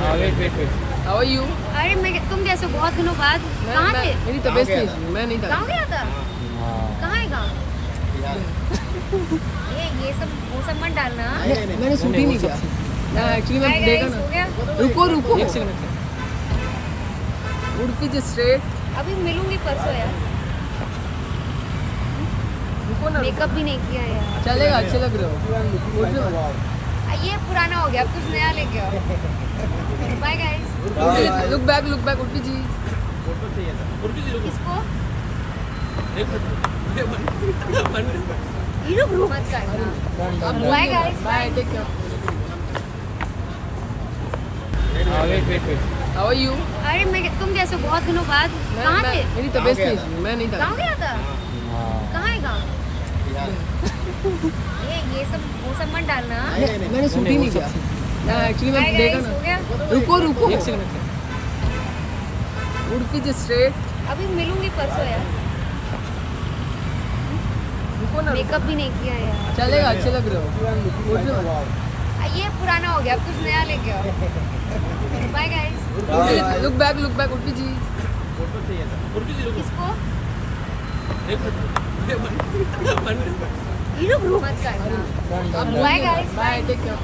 How you अरे मैं तुम कैसे हो? बहुत दिनों बाद। कहाँ थे? मेरी तबीयत नहीं थी? मैं नहीं था। गाँव गया था? कहाँ है गाँव? ये ये सब वो सब मत डालना। मैंने शूट ही नहीं किया एक्चुअली मैं देखा ना। रुको रुको। एक सेकंड उड़पी just straight अभी मिलूँगी परसों यार। रुको ना मेकअप भी नहीं किया यार। चलेगा अच्छे लग रहे हो। ये पुराना हो गया अब कुछ नया लेके आओ। Look back look back Udupi ji किसको? ये लोग मत करना bye guys bye take care wait wait wait how are you अरे मैं तुम कैसे बहुत दिनों बाद। कहाँ थे? मेरी तबीयत नहीं थी मैं नहीं था। गाँव गया था? कहाँ है गाँव? ये ये सब वो सब मत डालना। मैंने शूट ही नहीं किया। मैं एक्चुअली मैं देखा ना। रुको रुको। एक सेकंड उड़पी just straight अभी मिलूँगी परसों यार। रुको ना मेकअप भी नहीं किया यार। चलेगा अच्छे लग रहे हो। उड़पी ये पुराना हो गया अब कुछ नया लेके आओ। Bye guys look back look back Udupi ji. किसको? ये लोग मत करना bye guys bye take care